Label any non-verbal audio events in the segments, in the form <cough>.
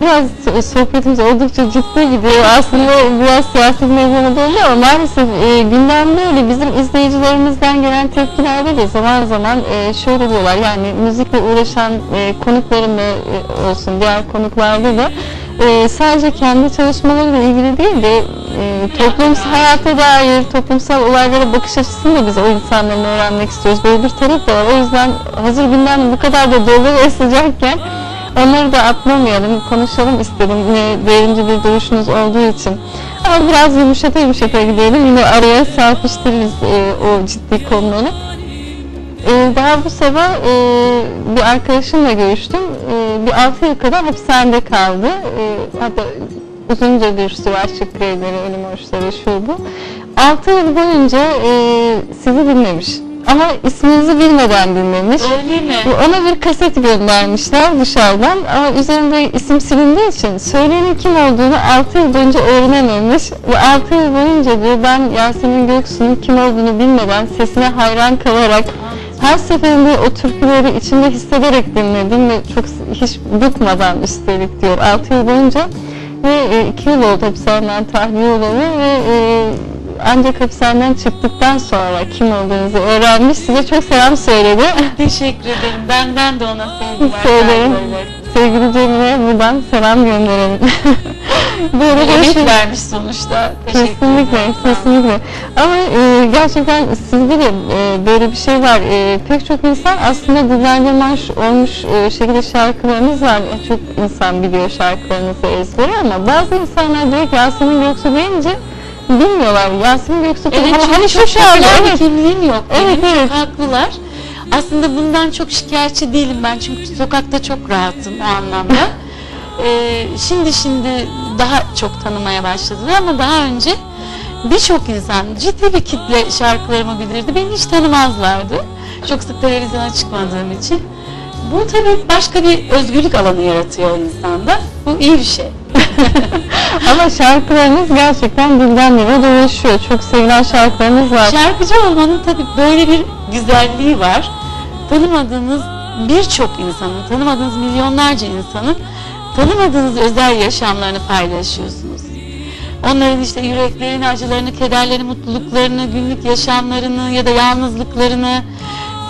biraz sohbetimiz oldukça ciddi gidiyor. Aslında biraz siyaset mevzuna da oluyor ama maalesef e, gündemde öyle bizim izleyicilerimizden gelen tepkilerde de zaman zaman e, şöyle diyorlar yani müzikle uğraşan e, konuklarım e, olsun diğer konuklarda da e, sadece kendi çalışmalarıyla ilgili değil de e, toplumsal hayata dair toplumsal olaylara bakış açısını da biz o insanların öğrenmek istiyoruz. Böyle bir talep de var. O yüzden hazır gündem bu kadar da dolu ve sıcakken onları da atlamayalım, konuşalım istedim. Yine derinci bir duruşunuz olduğu için. Ama biraz yumuşata yumuşata gidelim. Yine araya serpiştiririz e, o ciddi konuları. E, daha bu sabah e, bir arkadaşımla görüştüm. E, bir 6 yıl kadar hapishanede kaldı. E, hatta uzunca bir süre açık grevleri, ölüm oruçları, şu bu. 6 yıl boyunca e, sizi dinlemiş. Ama isminizi bilmeden dinlemiş. Öyle mi? Ona bir kaset göndermişler dışarıdan ama üzerinde isim silindiği için söyleyenin kim olduğunu 6 yıl boyunca öğrenememiş. Ve 6 yıl boyunca diyor ben Yasemin Göksu'nun kim olduğunu bilmeden sesine hayran kalarak her seferinde o türküleri içinde hissederek dinledim ve çok hiç bıkmadan üstelik diyor 6 yıl boyunca ve 2 yıl oldu hapishaneden tahliye olalı ve e, ancak hapishaneden çıktıktan sonra kim olduğunuzu öğrenmiş. Size çok selam söyledi. <laughs> Teşekkür ederim. Benden de ona sevgiler. Söylerim. Sevgili Cemile buradan selam gönderelim. <laughs> Böyle bir- vermiş sonuçta. Kesinlikle, kesinlikle. Ama e, gerçekten sizde de e, böyle bir şey var. E, pek çok insan aslında dillerce marş olmuş e, şekilde şarkılarınız var. E, çok insan biliyor şarkılarınızı ezbere ama bazı insanlar direkt Yasemin Göksu deyince bilmiyorlar. Yasemin Göksu Evet, ama hani şu evet. kimliğim yok. Evet, evet. Haklılar. Aslında bundan çok şikayetçi değilim ben çünkü sokakta çok rahatım o anlamda. <laughs> Ee, şimdi şimdi daha çok tanımaya başladılar ama daha önce birçok insan ciddi bir kitle şarkılarımı bilirdi. Beni hiç tanımazlardı. Çok sık televizyona çıkmadığım için. Bu tabii başka bir özgürlük alanı yaratıyor insanda. Bu iyi bir şey. <laughs> Ama şarkılarınız gerçekten dilden dile dolaşıyor. Çok sevilen şarkılarınız var. Şarkıcı olmanın tabii böyle bir güzelliği var. Tanımadığınız birçok insanın, tanımadığınız milyonlarca insanın tanımadığınız özel yaşamlarını paylaşıyorsunuz. Onların işte yüreklerini, acılarını, kederlerini, mutluluklarını, günlük yaşamlarını ya da yalnızlıklarını,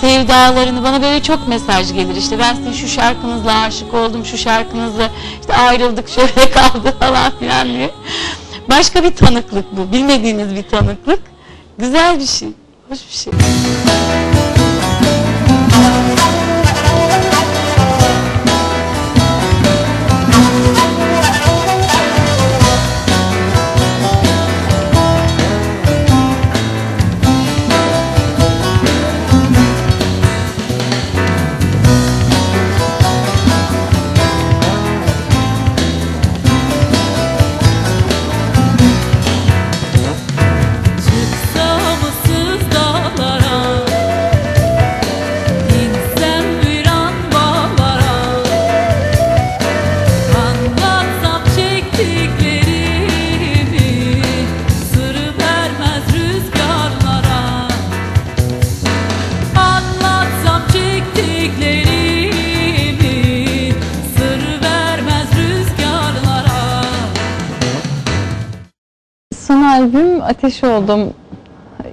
sevdalarını bana böyle çok mesaj gelir. İşte ben sizin şu şarkınızla aşık oldum, şu şarkınızla işte ayrıldık, şöyle <laughs> kaldı falan filan diye. Başka bir tanıklık bu. Bilmediğiniz bir tanıklık. Güzel bir şey. Hoş bir şey. Albüm Ateş Oldum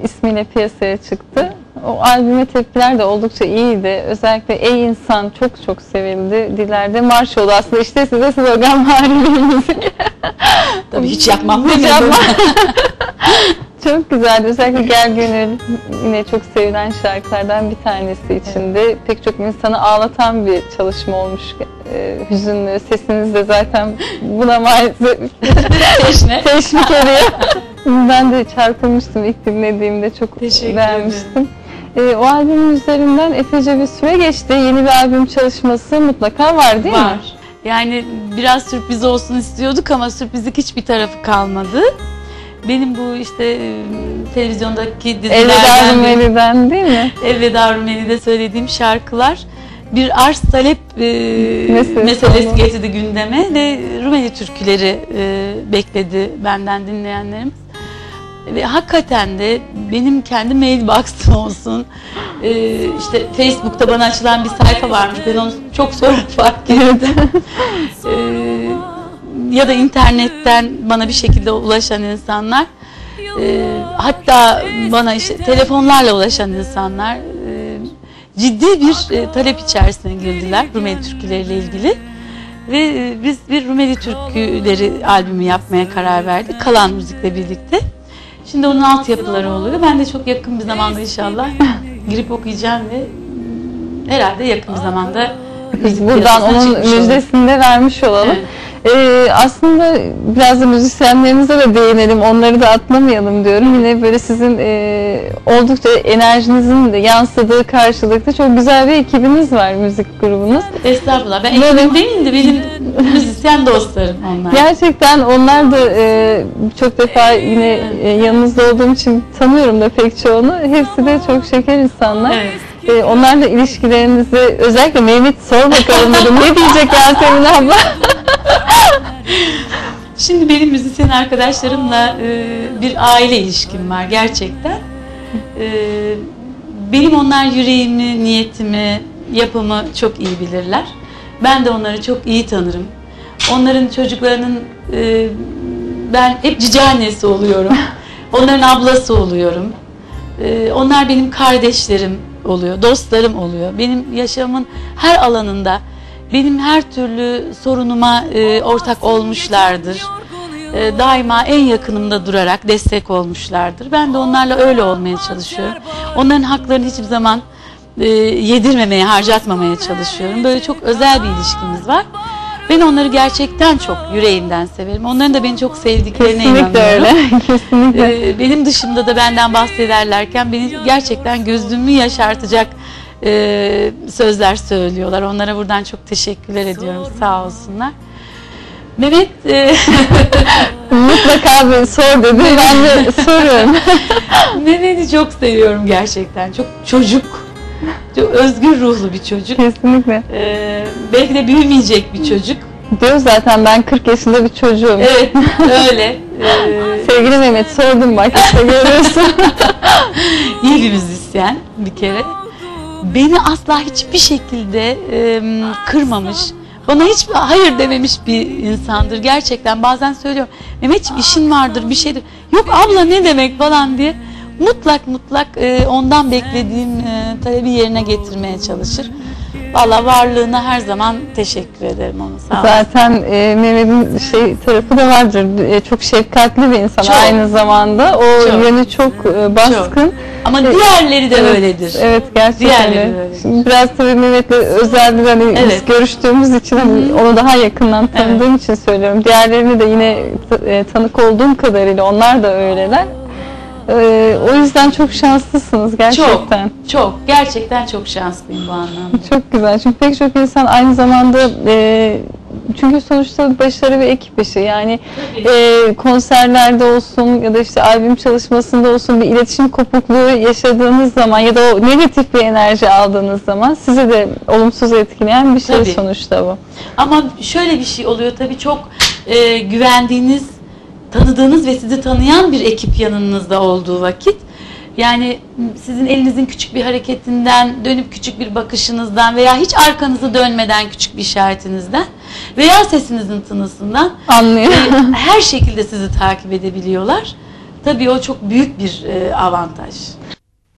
ismiyle piyasaya çıktı. O albüme tepkiler de oldukça iyiydi. Özellikle Ey İnsan çok çok sevildi. Dillerde marş oldu. Aslında işte size slogan var müzik. Tabii hiç yapmam Hiç yapmam. <laughs> çok güzeldi. Özellikle Gel Gönül yine çok sevilen şarkılardan bir tanesi içinde. Pek çok insanı ağlatan bir çalışma olmuş. Ee, hüzünlü. Sesiniz de zaten buna maalesef <laughs> teşvik ediyor. ben de çarpılmıştım ilk dinlediğimde çok Teşekkür beğenmiştim. Ee, o albümün üzerinden epeyce bir süre geçti. Yeni bir albüm çalışması mutlaka var değil mi? Var. Yani biraz sürpriz olsun istiyorduk ama sürprizlik hiçbir tarafı kalmadı. Benim bu işte e, televizyondaki Elveda dizilerden biri- Rumeli'den değil mi? Elveda Rumeli'de söylediğim şarkılar bir arz talep e, Meselesi getirdi gündeme ve Rumeli türküleri e, bekledi benden dinleyenlerimiz. Ve hakikaten de benim kendi mailbox'ım olsun, e, işte Facebook'ta bana açılan bir sayfa varmış. Ben onu çok sonra <laughs> fark ettim. E, ya da internetten bana bir şekilde ulaşan insanlar e, hatta bana işte telefonlarla ulaşan insanlar e, ciddi bir e, talep içerisine girdiler Rumeli türküleriyle ilgili. Ve e, biz bir Rumeli türküleri albümü yapmaya karar verdik. Kalan müzikle birlikte. Şimdi onun altyapıları oluyor. Ben de çok yakın bir zamanda inşallah <laughs> girip okuyacağım ve herhalde yakın bir zamanda Biz buradan onun müjdesini de vermiş olalım. Evet. Ee, aslında biraz da müzisyenlerimize de değinelim, onları da atlamayalım diyorum. Yine böyle sizin e, oldukça enerjinizin de yansıdığı karşılıklı çok güzel bir ekibiniz var müzik grubunuz. Estağfurullah. Ben ekibim değil de benim müzisyen dostlarım onlar. Gerçekten onlar da e, çok defa yine e, yanınızda olduğum için tanıyorum da pek çoğunu. Hepsi de çok şeker insanlar. Evet. E, onlarla ilişkilerinizi özellikle Mehmet sor bakalım dedim. ne diyecek Yasemin abla? <laughs> Şimdi benim müzisyen arkadaşlarımla e, bir aile ilişkim var gerçekten. E, benim onlar yüreğimi, niyetimi, yapımı çok iyi bilirler. Ben de onları çok iyi tanırım. Onların çocuklarının e, ben hep cici annesi oluyorum. <laughs> Onların ablası oluyorum. E, onlar benim kardeşlerim oluyor, dostlarım oluyor. Benim yaşamın her alanında benim her türlü sorunuma e, ortak olmuşlardır. E, daima en yakınımda durarak destek olmuşlardır. Ben de onlarla öyle olmaya çalışıyorum. Onların haklarını hiçbir zaman e, yedirmemeye, harcatmamaya çalışıyorum. Böyle çok özel bir ilişkimiz var. Ben onları gerçekten çok yüreğimden severim. Onların da beni çok sevdiklerine Kesinlikle inanıyorum. öyle. <laughs> Kesinlikle. Ee, benim dışımda da benden bahsederlerken beni gerçekten gözümü yaşartacak e, sözler söylüyorlar. Onlara buradan çok teşekkürler ediyorum. Sağ olsunlar. Mehmet e, <laughs> Mutlaka bir sor dedi. Ben de <laughs> soruyorum. Mehmet'i çok seviyorum gerçekten. Çok çocuk. Çok özgür ruhlu bir çocuk. Kesinlikle. Ee, belki de büyümeyecek bir çocuk. Diyor zaten ben 40 yaşında bir çocuğum. Evet <laughs> öyle. Ee, Sevgili Mehmet sordum bak işte <laughs> görüyorsun. iyi bir müzisyen bir kere. Beni asla hiçbir şekilde e, kırmamış. Bana hiç hayır dememiş bir insandır. Gerçekten bazen söylüyorum. Mehmetciğim işin vardır bir şeydir. Yok abla ne demek falan diye. Mutlak mutlak e, ondan beklediğim e, talebi yerine getirmeye çalışır. Valla varlığına her zaman teşekkür ederim ona. Sağ. Zaten e, Mehmet'in şey tarafı da vardır. E, çok şefkatli bir insan Çok. aynı zamanda. O Çok. yönü çok e, baskın. Ama Evet. diğerleri de Evet, öyledir. Evet gerçekten Diğerleri öyle. öyledir. Şimdi biraz tabii Mehmet'le özel bir hani biz Evet. görüştüğümüz için hani onu daha yakından tanıdığım için söylüyorum. Diğerlerini de yine e, tanık olduğum kadarıyla onlar da öyleler. E, o yüzden çok şanslısınız gerçekten. Çok, çok. Gerçekten çok şanslıyım bu anlamda. Çok güzel. Çünkü pek çok insan aynı zamanda e, çünkü sonuçta başarı bir ekip işi. Yani e, konserlerde olsun ya da işte albüm çalışmasında olsun bir iletişim kopukluğu yaşadığınız zaman ya da o negatif bir enerji aldığınız zaman sizi de olumsuz etkileyen bir şey Tabii. sonuçta bu. Ama şöyle bir şey oluyor tabii çok e, güvendiğiniz, tanıdığınız ve sizi tanıyan bir ekip yanınızda olduğu vakit yani sizin elinizin küçük bir hareketinden, dönüp küçük bir bakışınızdan veya hiç arkanızı dönmeden küçük bir işaretinizden veya sesinizin tınısından Anlıyor. e, her şekilde sizi takip edebiliyorlar. Tabii o çok büyük bir e, avantaj.